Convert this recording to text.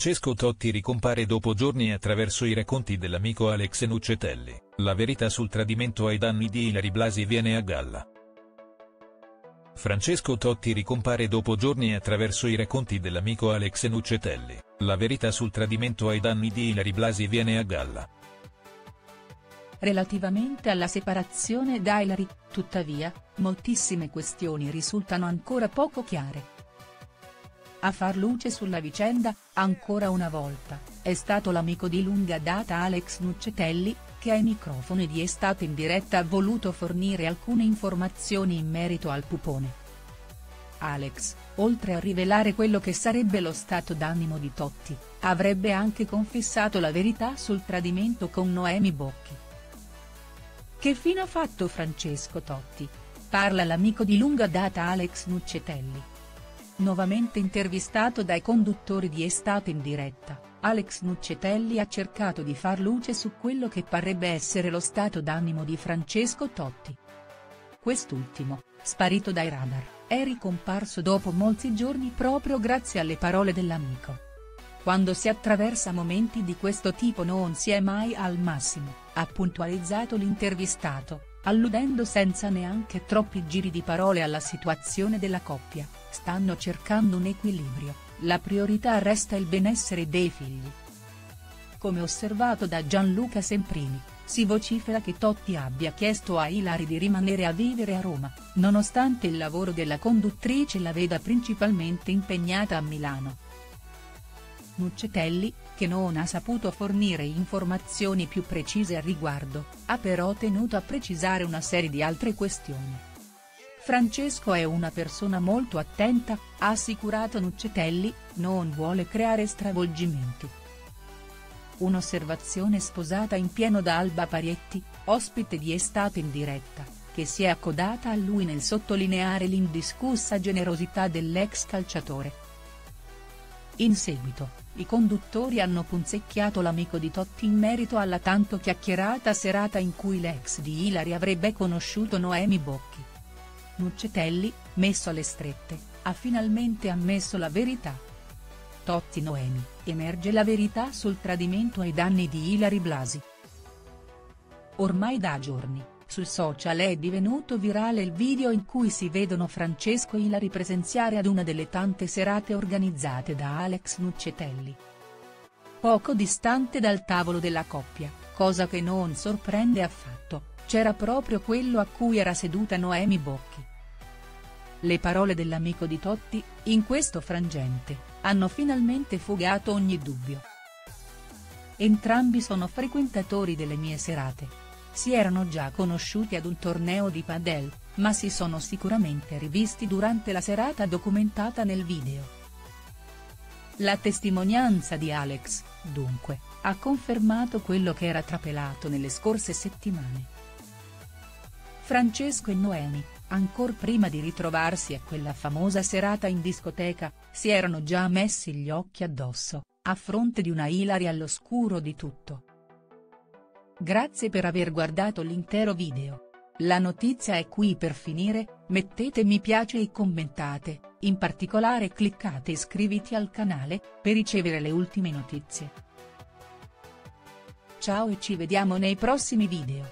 Francesco Totti ricompare dopo giorni attraverso i racconti dell'amico Alex Nuccetelli, la verità sul tradimento ai danni di Ilari Blasi viene a galla. Francesco Totti ricompare dopo giorni attraverso i racconti dell'amico Alex Nuccetelli, la verità sul tradimento ai danni di Ilari Blasi viene a galla. Relativamente alla separazione da Hilary, tuttavia, moltissime questioni risultano ancora poco chiare. A far luce sulla vicenda, ancora una volta, è stato l'amico di lunga data Alex Nuccetelli, che ai microfoni di Estate in diretta ha voluto fornire alcune informazioni in merito al pupone. Alex, oltre a rivelare quello che sarebbe lo stato d'animo di Totti, avrebbe anche confessato la verità sul tradimento con Noemi Bocchi. Che fine ha fatto Francesco Totti? Parla l'amico di lunga data Alex Nuccetelli. Nuovamente intervistato dai conduttori di Estate in diretta, Alex Nuccetelli ha cercato di far luce su quello che parrebbe essere lo stato d'animo di Francesco Totti. Quest'ultimo, sparito dai radar, è ricomparso dopo molti giorni proprio grazie alle parole dell'amico. Quando si attraversa momenti di questo tipo non si è mai al massimo, ha puntualizzato l'intervistato, alludendo senza neanche troppi giri di parole alla situazione della coppia, stanno cercando un equilibrio, la priorità resta il benessere dei figli. Come osservato da Gianluca Semprini, si vocifera che Totti abbia chiesto a Ilari di rimanere a vivere a Roma, nonostante il lavoro della conduttrice la veda principalmente impegnata a Milano. Nuccetelli, che non ha saputo fornire informazioni più precise al riguardo, ha però tenuto a precisare una serie di altre questioni. Francesco è una persona molto attenta, ha assicurato Nuccetelli, non vuole creare stravolgimenti. Un'osservazione sposata in pieno da Alba Parietti, ospite di Estate in diretta, che si è accodata a lui nel sottolineare l'indiscussa generosità dell'ex calciatore. In seguito, i conduttori hanno punzecchiato l'amico di Totti in merito alla tanto chiacchierata serata in cui l'ex di Ilari avrebbe conosciuto Noemi Bocchi. Nuccetelli, messo alle strette, ha finalmente ammesso la verità. Totti Noemi, emerge la verità sul tradimento ai danni di Ilari Blasi. Ormai da giorni, sui social è divenuto virale il video in cui si vedono Francesco e Ilari presenziare ad una delle tante serate organizzate da Alex Nuccetelli. Poco distante dal tavolo della coppia, cosa che non sorprende affatto, c'era proprio quello a cui era seduta Noemi Bocchi. Le parole dell'amico di Totti, in questo frangente, hanno finalmente fugato ogni dubbio. Entrambi sono frequentatori delle mie serate si erano già conosciuti ad un torneo di padel, ma si sono sicuramente rivisti durante la serata documentata nel video. La testimonianza di Alex, dunque, ha confermato quello che era trapelato nelle scorse settimane. Francesco e Noemi, ancor prima di ritrovarsi a quella famosa serata in discoteca, si erano già messi gli occhi addosso, a fronte di una Ilari all'oscuro di tutto. Grazie per aver guardato l'intero video. La notizia è qui per finire, mettete mi piace e commentate, in particolare cliccate iscriviti al canale, per ricevere le ultime notizie. Ciao e ci vediamo nei prossimi video.